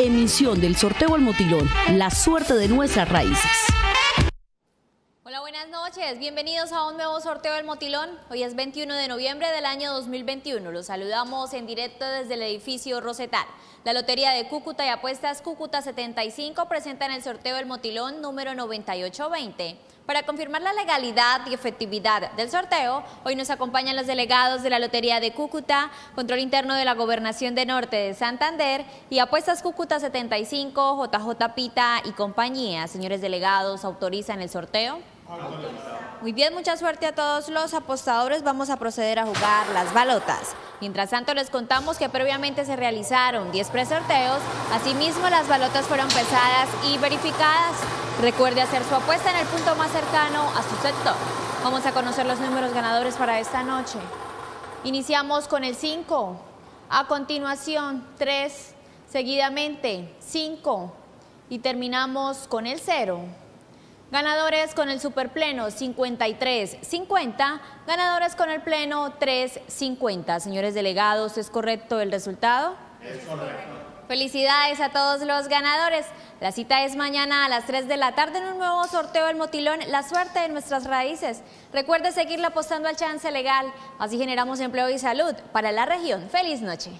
emisión del sorteo al motilón, la suerte de nuestras raíces. Hola, buenas noches. Bienvenidos a un nuevo sorteo del Motilón. Hoy es 21 de noviembre del año 2021. Los saludamos en directo desde el edificio Rosetal. La Lotería de Cúcuta y Apuestas Cúcuta 75 presentan el sorteo del Motilón número 9820. Para confirmar la legalidad y efectividad del sorteo, hoy nos acompañan los delegados de la Lotería de Cúcuta, Control Interno de la Gobernación de Norte de Santander y Apuestas Cúcuta 75, JJ Pita y compañía. Señores delegados, ¿autorizan el sorteo? Muy bien, mucha suerte a todos los apostadores. Vamos a proceder a jugar las balotas. Mientras tanto, les contamos que previamente se realizaron 10 presorteos. Asimismo, las balotas fueron pesadas y verificadas. Recuerde hacer su apuesta en el punto más cercano a su sector. Vamos a conocer los números ganadores para esta noche. Iniciamos con el 5. A continuación, 3. Seguidamente, 5. Y terminamos con el 0. Ganadores con el superpleno 53-50, ganadores con el pleno 3-50. Señores delegados, ¿es correcto el resultado? Es correcto. Felicidades a todos los ganadores. La cita es mañana a las 3 de la tarde en un nuevo sorteo del Motilón, la suerte de nuestras raíces. Recuerde seguirle apostando al chance legal, así generamos empleo y salud para la región. Feliz noche.